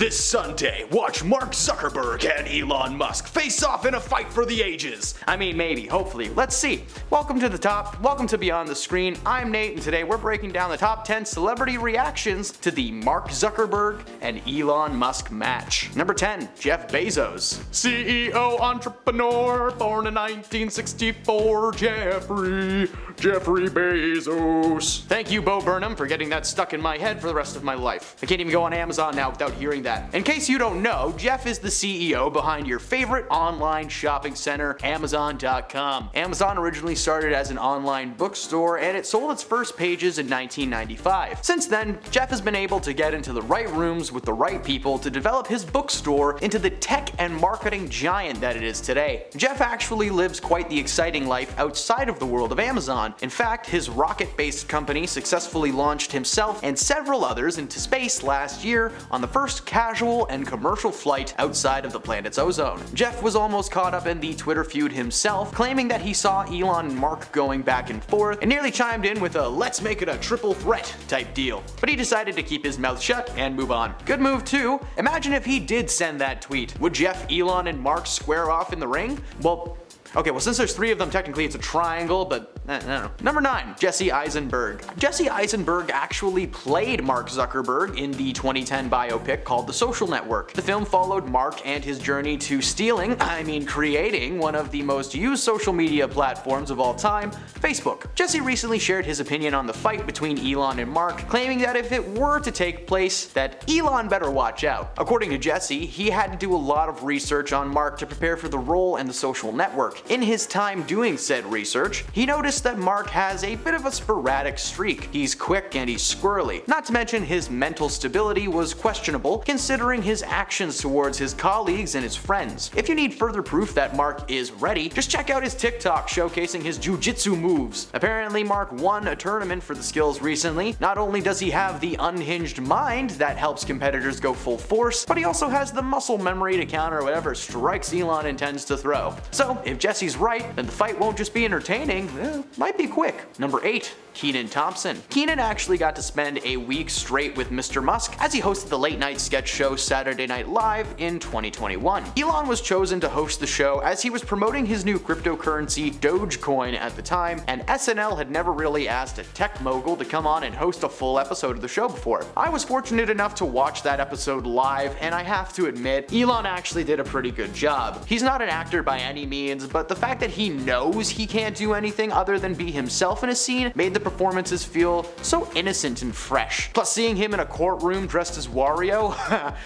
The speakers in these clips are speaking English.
This Sunday, watch Mark Zuckerberg and Elon Musk face off in a fight for the ages. I mean, maybe, hopefully. Let's see. Welcome to the top. Welcome to Beyond the Screen. I'm Nate, and today we're breaking down the top 10 celebrity reactions to the Mark Zuckerberg and Elon Musk match. Number 10, Jeff Bezos. CEO entrepreneur, born in 1964, Jeffrey. Jeffrey Bezos. Thank you, Bo Burnham, for getting that stuck in my head for the rest of my life. I can't even go on Amazon now without hearing that. In case you don't know, Jeff is the CEO behind your favorite online shopping center, Amazon.com. Amazon originally started as an online bookstore and it sold its first pages in 1995. Since then, Jeff has been able to get into the right rooms with the right people to develop his bookstore into the tech and marketing giant that it is today. Jeff actually lives quite the exciting life outside of the world of Amazon in fact, his rocket-based company successfully launched himself and several others into space last year on the first casual and commercial flight outside of the planet's ozone. Jeff was almost caught up in the Twitter feud himself, claiming that he saw Elon and Mark going back and forth, and nearly chimed in with a let's make it a triple threat type deal. But he decided to keep his mouth shut and move on. Good move too. Imagine if he did send that tweet. Would Jeff, Elon, and Mark square off in the ring? Well, Okay, well since there's three of them, technically it's a triangle, but Number 9. Jesse Eisenberg. Jesse Eisenberg actually played Mark Zuckerberg in the 2010 biopic called The Social Network. The film followed Mark and his journey to stealing, I mean creating, one of the most used social media platforms of all time, Facebook. Jesse recently shared his opinion on the fight between Elon and Mark, claiming that if it were to take place, that Elon better watch out. According to Jesse, he had to do a lot of research on Mark to prepare for the role in the social network. In his time doing said research, he noticed that Mark has a bit of a sporadic streak. He's quick and he's squirrely. Not to mention his mental stability was questionable considering his actions towards his colleagues and his friends. If you need further proof that Mark is ready, just check out his TikTok showcasing his jujitsu moves. Apparently Mark won a tournament for the skills recently. Not only does he have the unhinged mind that helps competitors go full force, but he also has the muscle memory to counter whatever strikes Elon intends to throw. So if Jesse's right, then the fight won't just be entertaining, eh, might be quick. Number 8. Kenan Thompson. Kenan actually got to spend a week straight with Mr. Musk as he hosted the late night sketch show Saturday Night Live in 2021. Elon was chosen to host the show as he was promoting his new cryptocurrency Dogecoin at the time, and SNL had never really asked a tech mogul to come on and host a full episode of the show before. I was fortunate enough to watch that episode live, and I have to admit, Elon actually did a pretty good job. He's not an actor by any means, but the fact that he knows he can't do anything other than be himself in a scene made the the performances feel so innocent and fresh. Plus seeing him in a courtroom dressed as Wario?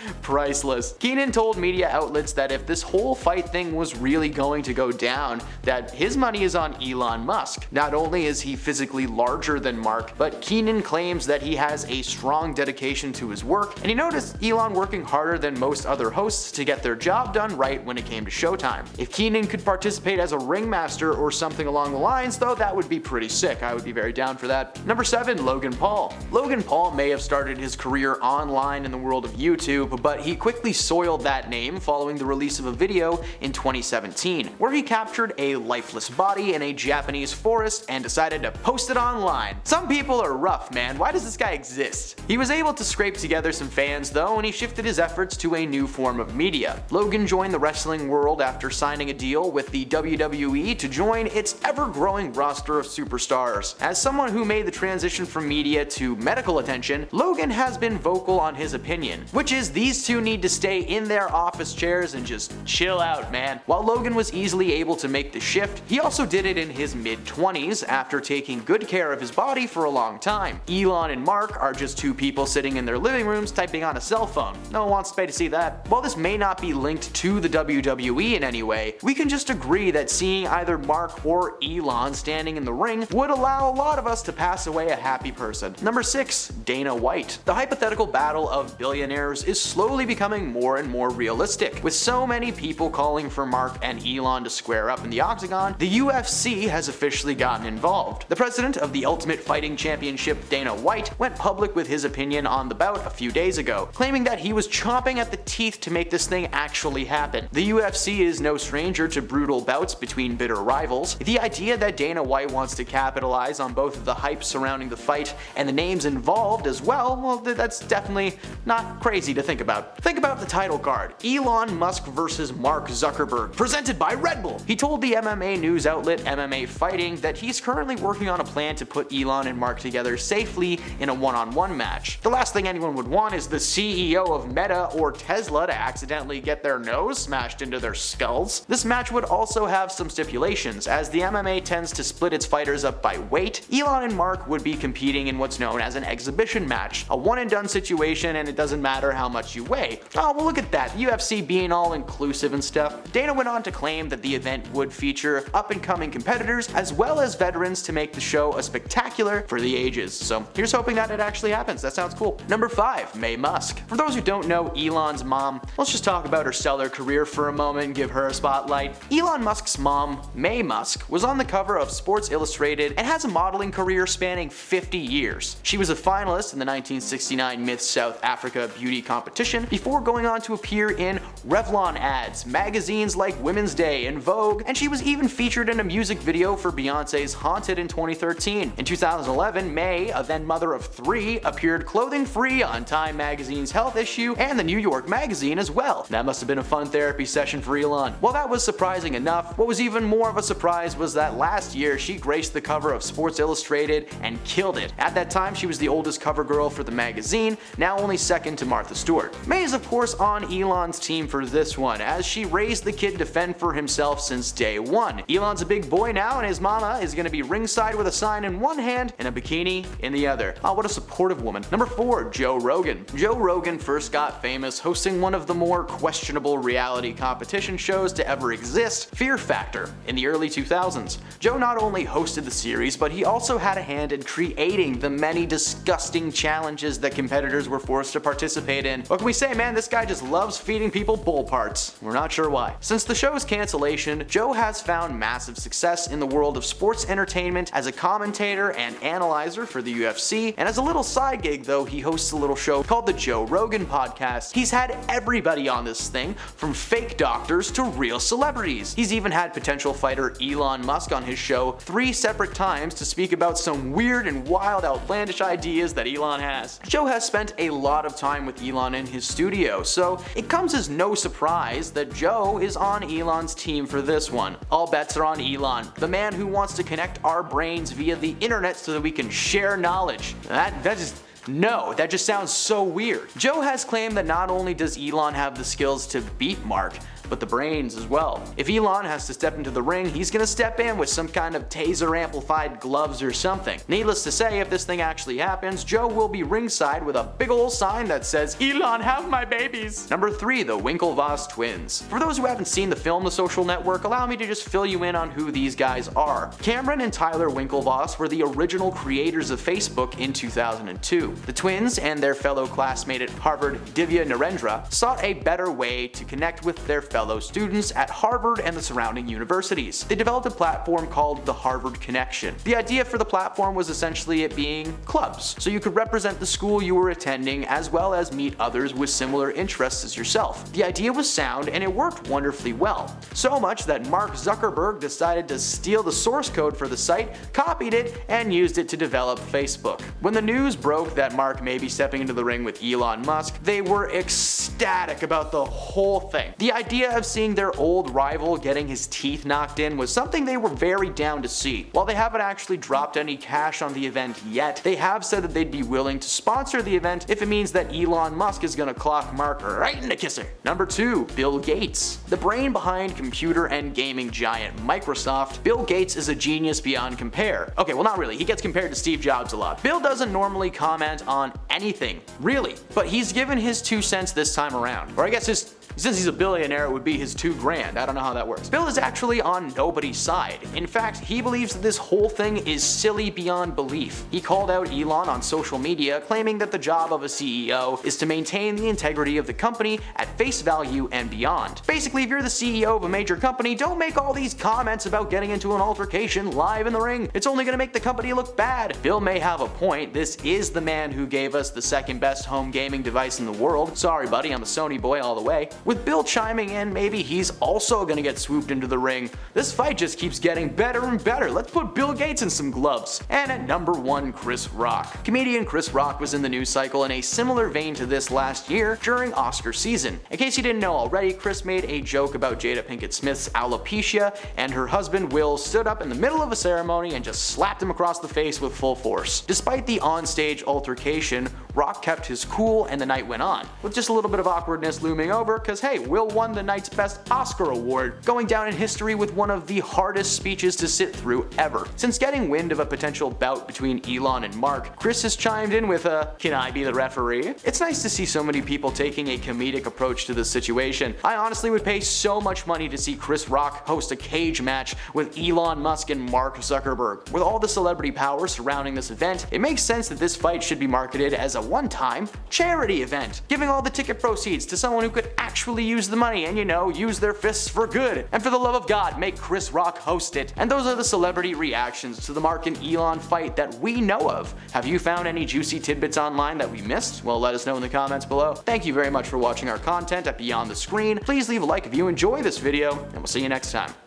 priceless. Kenan told media outlets that if this whole fight thing was really going to go down, that his money is on Elon Musk. Not only is he physically larger than Mark, but Kenan claims that he has a strong dedication to his work, and he noticed Elon working harder than most other hosts to get their job done right when it came to showtime. If Kenan could participate as a ringmaster or something along the lines, though, that would be pretty sick. I would be very down for that. Number 7. Logan Paul. Logan Paul may have started his career online in the world of YouTube, but he quickly soiled that name following the release of a video in 2017, where he captured a lifeless body in a Japanese forest and decided to post it online. Some people are rough, man. Why does this guy exist? He was able to scrape together some fans though, and he shifted his efforts to a new form of media. Logan joined the wrestling world after signing a deal with the WWE to join its ever-growing roster of superstars. As someone who made the transition from media to medical attention, Logan has been vocal on his opinion, which is these two need to stay in their office chairs and just chill out, man. While Logan was easily able to make the shift, he also did it in his mid-20s after taking good care of his body for a long time. Elon and Mark are just two people sitting in their living rooms typing on a cell phone. No one wants to pay to see that. While this may not be linked to the WWE in any way, we can just agree that seeing either Mark or Elon standing in the ring would allow a lot of us to pass away a happy person. Number 6. Dana White. The hypothetical battle of billionaires is slowly becoming more and more realistic. With so many people calling for Mark and Elon to square up in the octagon, the UFC has officially gotten involved. The president of the Ultimate Fighting Championship, Dana White, went public with his opinion on the bout a few days ago, claiming that he was chomping at the teeth to make this thing actually happen. The UFC is no stranger to brutal bouts between bitter rivals. The idea that Dana White wants to capitalize on both the hype surrounding the fight and the names involved as well, well, that's definitely not crazy to think about. Think about the title card Elon Musk versus Mark Zuckerberg, presented by Red Bull. He told the MMA news outlet MMA Fighting that he's currently working on a plan to put Elon and Mark together safely in a one on one match. The last thing anyone would want is the CEO of Meta or Tesla to accidentally get their nose smashed into their skulls. This match would also have some stipulations, as the MMA tends to split its fighters up by weight. Elon and Mark would be competing in what's known as an exhibition match, a one and done situation and it doesn't matter how much you weigh. Oh well look at that, UFC being all inclusive and stuff. Dana went on to claim that the event would feature up and coming competitors as well as veterans to make the show a spectacular for the ages. So here's hoping that it actually happens, that sounds cool. Number 5, Maye Musk. For those who don't know Elon's mom, let's just talk about her stellar career for a moment and give her a spotlight. Elon Musk's mom, Maye Musk, was on the cover of Sports Illustrated and has a modeling career spanning 50 years. She was a finalist in the 1969 Miss South Africa Beauty Competition before going on to appear in Revlon ads, magazines like Women's Day and Vogue, and she was even featured in a music video for Beyonce's Haunted in 2013. In 2011, Maye, a then mother of three, appeared clothing free on Time Magazine's health issue and the New York Magazine as well. That must have been a fun therapy session for Elon. While that was surprising enough, what was even more of a surprise was that last year she graced the cover of Sports Illustrated and killed it. At that time, she was the oldest cover girl for the magazine, now only second to Martha Stewart. Maye is of course on Elon's team for this one, as she raised the kid to fend for himself since day one. Elon's a big boy now and his mama is gonna be ringside with a sign in one hand and a bikini in the other. Oh, what a supportive woman. Number 4. Joe Rogan. Joe Rogan first got famous hosting one of the more questionable reality competition shows to ever exist, Fear Factor, in the early 2000s. Joe not only hosted the series, but he also had a hand in creating the many disgusting challenges that competitors were forced to participate in. What can we say, man? This guy just loves feeding people bull parts. We're not sure why. Since the show's cancellation, Joe has found massive success in the world of sports entertainment as a commentator and analyzer for the UFC, and as a little side gig though, he hosts a little show called the Joe Rogan Podcast. He's had everybody on this thing, from fake doctors to real celebrities. He's even had potential fighter Elon Musk on his show three separate times to speak about some weird and wild outlandish ideas that Elon has. Joe has spent a lot of time with Elon in his studio, so it comes as no surprise that Joe is on Elon's team for this one. All bets are on Elon, the man who wants to connect our brains via the internet so that we can share knowledge. That, that just no, that just sounds so weird. Joe has claimed that not only does Elon have the skills to beat Mark, but the brains as well. If Elon has to step into the ring, he's gonna step in with some kind of taser amplified gloves or something. Needless to say, if this thing actually happens, Joe will be ringside with a big ol' sign that says, Elon, have my babies. Number 3. The Winklevoss Twins. For those who haven't seen the film The Social Network, allow me to just fill you in on who these guys are. Cameron and Tyler Winklevoss were the original creators of Facebook in 2002. The twins and their fellow classmate at Harvard, Divya Narendra, sought a better way to connect with their fellow students at Harvard and the surrounding universities. They developed a platform called the Harvard Connection. The idea for the platform was essentially it being clubs, so you could represent the school you were attending as well as meet others with similar interests as yourself. The idea was sound and it worked wonderfully well. So much that Mark Zuckerberg decided to steal the source code for the site, copied it, and used it to develop Facebook. When the news broke that Mark may be stepping into the ring with Elon Musk, they were ecstatic about the whole thing. The idea idea of seeing their old rival getting his teeth knocked in was something they were very down to see. While they haven't actually dropped any cash on the event yet, they have said that they'd be willing to sponsor the event if it means that Elon Musk is gonna clock Mark right in the kisser. Number 2. Bill Gates. The brain behind computer and gaming giant Microsoft, Bill Gates is a genius beyond compare. Okay, well not really, he gets compared to Steve Jobs a lot. Bill doesn't normally comment on anything, really, but he's given his two cents this time around. Or I guess his since he's a billionaire, it would be his two grand. I don't know how that works. Bill is actually on nobody's side. In fact, he believes that this whole thing is silly beyond belief. He called out Elon on social media, claiming that the job of a CEO is to maintain the integrity of the company at face value and beyond. Basically, if you're the CEO of a major company, don't make all these comments about getting into an altercation live in the ring. It's only gonna make the company look bad. Bill may have a point. This is the man who gave us the second best home gaming device in the world. Sorry, buddy, I'm a Sony boy all the way. With Bill chiming in, maybe he's also gonna get swooped into the ring. This fight just keeps getting better and better. Let's put Bill Gates in some gloves. And at number 1, Chris Rock. Comedian Chris Rock was in the news cycle in a similar vein to this last year during Oscar season. In case you didn't know already, Chris made a joke about Jada Pinkett Smith's alopecia, and her husband Will stood up in the middle of a ceremony and just slapped him across the face with full force. Despite the onstage altercation, Rock kept his cool and the night went on, with just a little bit of awkwardness looming over cause hey, Will won the night's best Oscar award, going down in history with one of the hardest speeches to sit through ever. Since getting wind of a potential bout between Elon and Mark, Chris has chimed in with a, can I be the referee? It's nice to see so many people taking a comedic approach to this situation. I honestly would pay so much money to see Chris Rock host a cage match with Elon Musk and Mark Zuckerberg. With all the celebrity power surrounding this event, it makes sense that this fight should be marketed as a one-time charity event, giving all the ticket proceeds to someone who could actually use the money and you know, use their fists for good. And for the love of God, make Chris Rock host it. And those are the celebrity reactions to the Mark and Elon fight that we know of. Have you found any juicy tidbits online that we missed? Well, let us know in the comments below. Thank you very much for watching our content at Beyond the Screen. Please leave a like if you enjoy this video, and we'll see you next time.